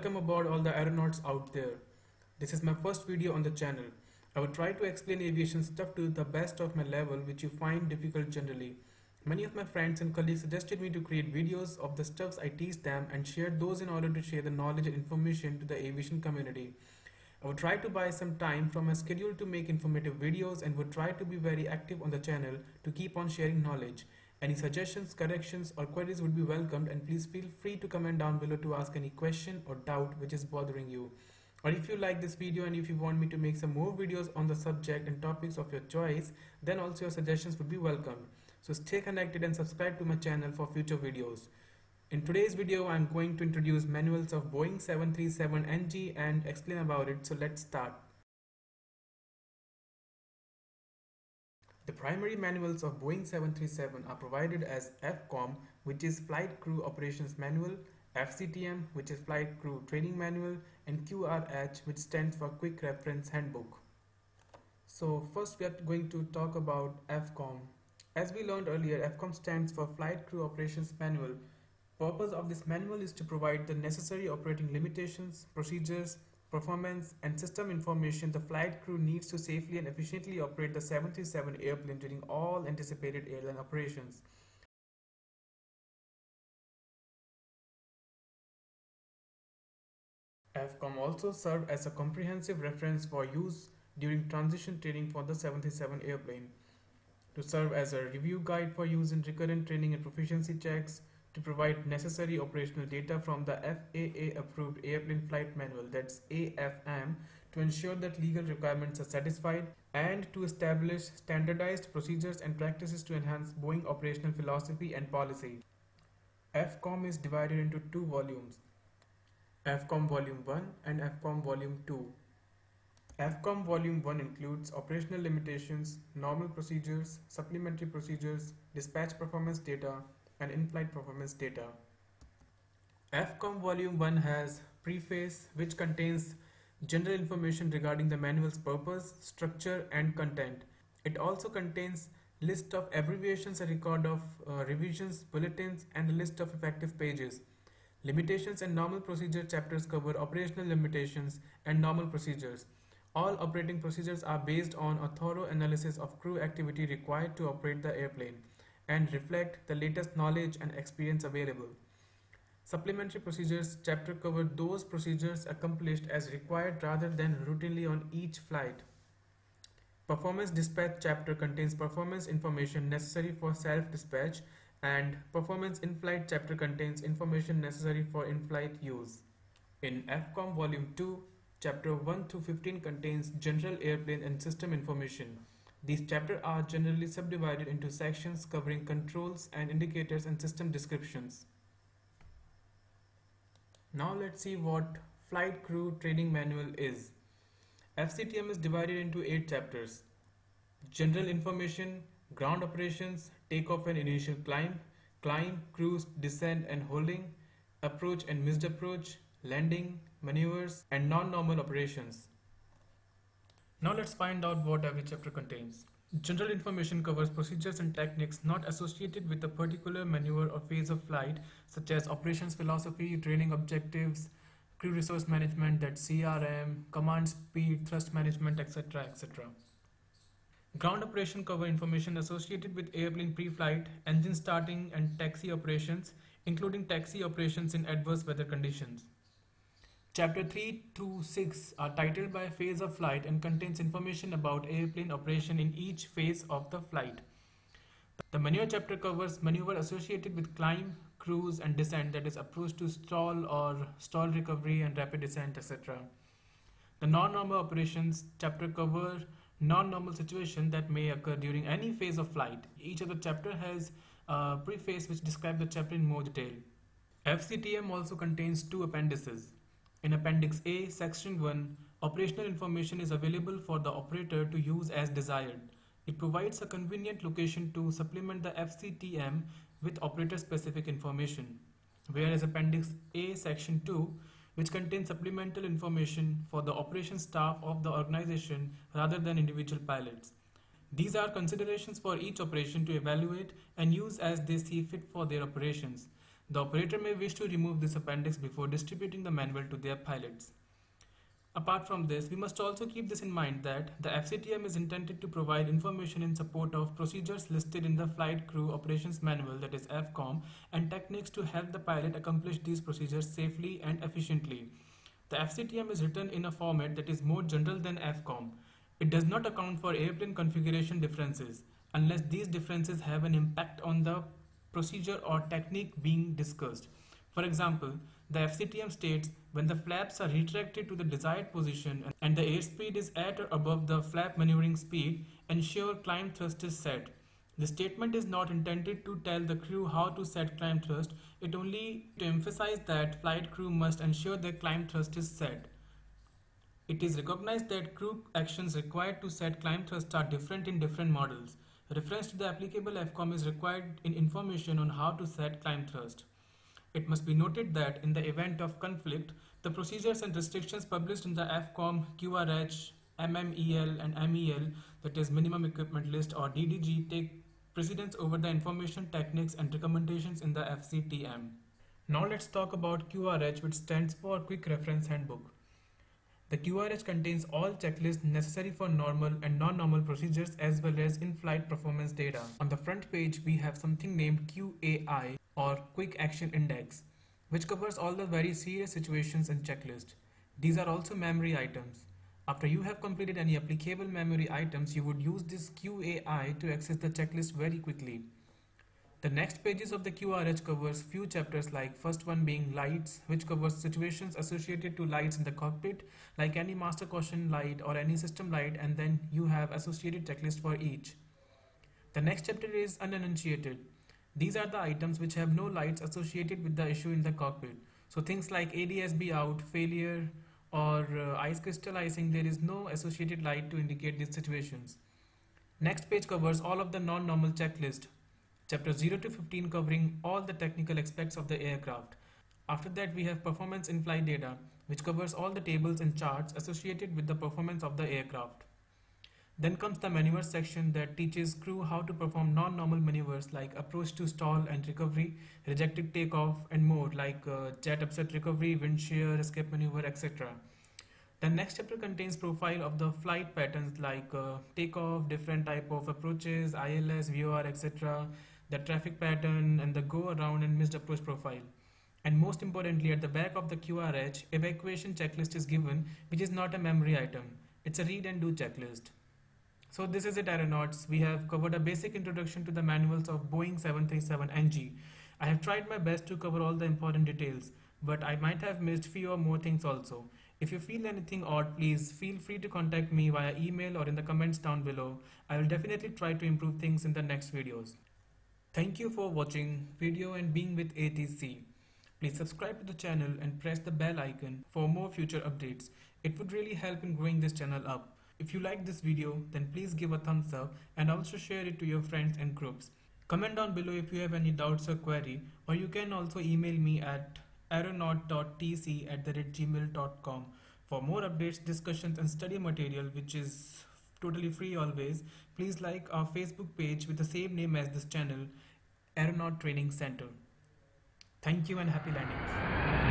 Welcome aboard all the aeronauts out there. This is my first video on the channel. I will try to explain aviation stuff to the best of my level which you find difficult generally. Many of my friends and colleagues suggested me to create videos of the stuffs I teach them and share those in order to share the knowledge and information to the aviation community. I would try to buy some time from my schedule to make informative videos and would try to be very active on the channel to keep on sharing knowledge. Any suggestions, corrections or queries would be welcomed and please feel free to comment down below to ask any question or doubt which is bothering you. Or if you like this video and if you want me to make some more videos on the subject and topics of your choice, then also your suggestions would be welcomed. So stay connected and subscribe to my channel for future videos. In today's video, I'm going to introduce manuals of Boeing 737NG and explain about it. So let's start. The primary manuals of Boeing 737 are provided as FCOM, which is Flight Crew Operations Manual, FCTM, which is Flight Crew Training Manual, and QRH, which stands for Quick Reference Handbook. So first we are going to talk about FCOM. As we learned earlier, FCOM stands for Flight Crew Operations Manual. Purpose of this manual is to provide the necessary operating limitations, procedures, performance, and system information the flight crew needs to safely and efficiently operate the 737 airplane during all anticipated airline operations. FCOM also served as a comprehensive reference for use during transition training for the 737 airplane, to serve as a review guide for use in recurrent training and proficiency checks, to provide necessary operational data from the FAA approved airplane flight manual that's AFM to ensure that legal requirements are satisfied and to establish standardized procedures and practices to enhance Boeing operational philosophy and policy. FCOM is divided into two volumes FCOM Volume 1 and FCOM Volume 2. FCOM Volume 1 includes operational limitations, normal procedures, supplementary procedures, dispatch performance data, and in-flight performance data. FCOM Volume 1 has preface which contains general information regarding the manual's purpose, structure and content. It also contains list of abbreviations, a record of uh, revisions, bulletins and a list of effective pages. Limitations and normal procedure chapters cover operational limitations and normal procedures. All operating procedures are based on a thorough analysis of crew activity required to operate the airplane and reflect the latest knowledge and experience available. Supplementary procedures chapter cover those procedures accomplished as required rather than routinely on each flight. Performance dispatch chapter contains performance information necessary for self-dispatch and performance in-flight chapter contains information necessary for in-flight use. In FCOM Volume 2, Chapter 1 to 15 contains general airplane and system information. These chapters are generally subdivided into sections covering controls and indicators and system descriptions. Now let's see what Flight Crew Training Manual is. FCTM is divided into 8 chapters. General information, ground operations, takeoff and initial climb, climb, cruise, descent and holding, approach and missed approach, landing, maneuvers, and non-normal operations. Now let's find out what every chapter contains. General information covers procedures and techniques not associated with a particular maneuver or phase of flight, such as operations philosophy, training objectives, crew resource management, that CRM, command speed, thrust management, etc. etc. Ground operation cover information associated with airplane pre-flight, engine starting and taxi operations, including taxi operations in adverse weather conditions. Chapter 3 to 6 are titled by phase of flight and contains information about airplane operation in each phase of the flight. The maneuver chapter covers maneuver associated with climb, cruise and descent that is approach to stall or stall recovery and rapid descent etc. The non-normal operations chapter covers non-normal situation that may occur during any phase of flight. Each of the chapter has a preface which describes the chapter in more detail. FCTM also contains two appendices. In Appendix A, Section 1, operational information is available for the operator to use as desired. It provides a convenient location to supplement the FCTM with operator-specific information. Whereas Appendix A, Section 2, which contains supplemental information for the operation staff of the organization rather than individual pilots. These are considerations for each operation to evaluate and use as they see fit for their operations. The operator may wish to remove this appendix before distributing the manual to their pilots. Apart from this, we must also keep this in mind that the FCTM is intended to provide information in support of procedures listed in the Flight Crew Operations Manual that is FCOM and techniques to help the pilot accomplish these procedures safely and efficiently. The FCTM is written in a format that is more general than FCOM. It does not account for airplane configuration differences unless these differences have an impact on the procedure or technique being discussed. For example, the FCTM states when the flaps are retracted to the desired position and the airspeed is at or above the flap maneuvering speed, ensure climb thrust is set. The statement is not intended to tell the crew how to set climb thrust, it only to emphasize that flight crew must ensure their climb thrust is set. It is recognized that crew actions required to set climb thrust are different in different models. Reference to the applicable FCOM is required in information on how to set climb thrust. It must be noted that in the event of conflict, the procedures and restrictions published in the FCOM, QRH, MMEL and MEL, that is Minimum Equipment List or DDG, take precedence over the information techniques and recommendations in the FCTM. Now let's talk about QRH which stands for Quick Reference Handbook. The QRH contains all checklists necessary for normal and non-normal procedures as well as in-flight performance data. On the front page, we have something named QAI or Quick Action Index, which covers all the very serious situations and checklist. These are also memory items. After you have completed any applicable memory items, you would use this QAI to access the checklist very quickly. The next pages of the QRH covers few chapters like first one being lights which covers situations associated to lights in the cockpit like any master caution light or any system light and then you have associated checklist for each. The next chapter is unannunciated. These are the items which have no lights associated with the issue in the cockpit. So things like ADSB out, failure or uh, ice crystal icing there is no associated light to indicate these situations. Next page covers all of the non-normal checklist chapter 0 to 15 covering all the technical aspects of the aircraft. After that we have performance in flight data which covers all the tables and charts associated with the performance of the aircraft. Then comes the maneuver section that teaches crew how to perform non-normal maneuvers like approach to stall and recovery, rejected takeoff and more like uh, jet upset recovery, wind shear, escape maneuver, etc. The next chapter contains profile of the flight patterns like uh, takeoff, different type of approaches, ILS, VOR, etc the traffic pattern and the go around and missed approach profile. And most importantly, at the back of the QRH, evacuation checklist is given, which is not a memory item. It's a read and do checklist. So this is it aeronauts. We have covered a basic introduction to the manuals of Boeing 737NG. I have tried my best to cover all the important details, but I might have missed few or more things also. If you feel anything odd, please feel free to contact me via email or in the comments down below. I will definitely try to improve things in the next videos. Thank you for watching video and being with ATC. Please subscribe to the channel and press the bell icon for more future updates. It would really help in growing this channel up. If you like this video, then please give a thumbs up and also share it to your friends and groups. Comment down below if you have any doubts or query or you can also email me at aeronaut.tc at the for more updates, discussions and study material which is totally free always. Please like our Facebook page with the same name as this channel, Aeronaut Training Center. Thank you and happy landings.